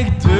zeigt